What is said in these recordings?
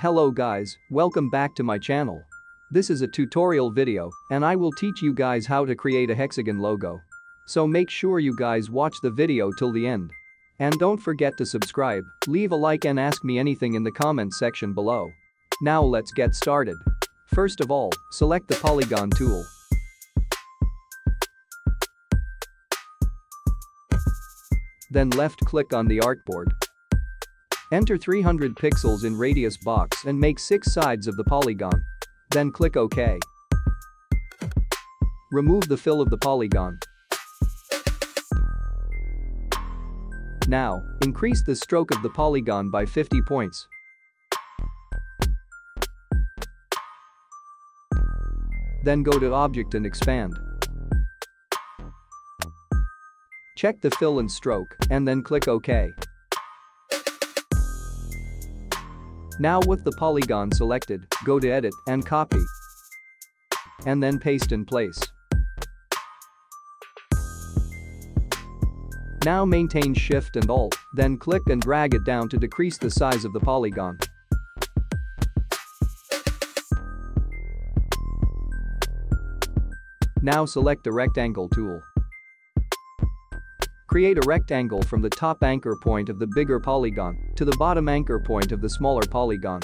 Hello guys, welcome back to my channel. This is a tutorial video and I will teach you guys how to create a hexagon logo. So make sure you guys watch the video till the end. And don't forget to subscribe, leave a like and ask me anything in the comments section below. Now let's get started. First of all, select the polygon tool. Then left click on the artboard. Enter 300 pixels in radius box and make 6 sides of the polygon. Then click OK. Remove the fill of the polygon. Now, increase the stroke of the polygon by 50 points. Then go to Object and expand. Check the fill and stroke, and then click OK. Now with the polygon selected, go to Edit and copy. And then paste in place. Now maintain Shift and Alt, then click and drag it down to decrease the size of the polygon. Now select the rectangle tool. Create a rectangle from the top anchor point of the bigger polygon to the bottom anchor point of the smaller polygon.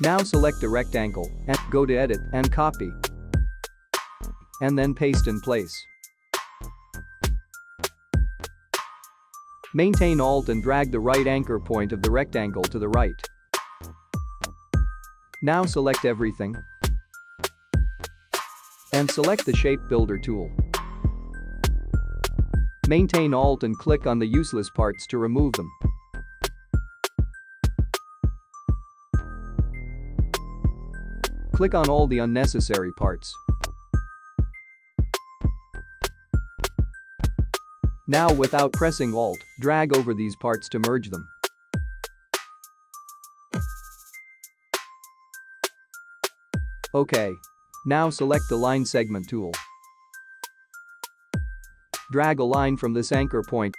Now select a rectangle and go to edit and copy. And then paste in place. Maintain Alt and drag the right anchor point of the rectangle to the right. Now select everything and select the Shape Builder tool. Maintain Alt and click on the useless parts to remove them. Click on all the unnecessary parts. Now without pressing Alt, drag over these parts to merge them. OK, now select the line segment tool. Drag a line from this anchor point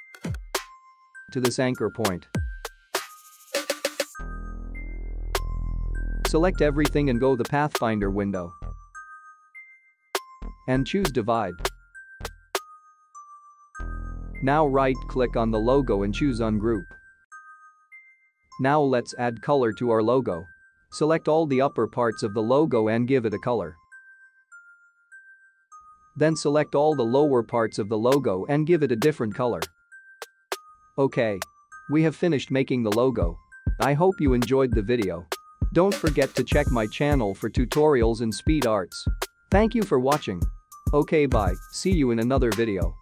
to this anchor point. Select everything and go to the Pathfinder window. And choose Divide. Now right-click on the logo and choose Ungroup. Now let's add color to our logo. Select all the upper parts of the logo and give it a color. Then select all the lower parts of the logo and give it a different color. Okay. We have finished making the logo. I hope you enjoyed the video. Don't forget to check my channel for tutorials in speed arts. Thank you for watching. Okay bye, see you in another video.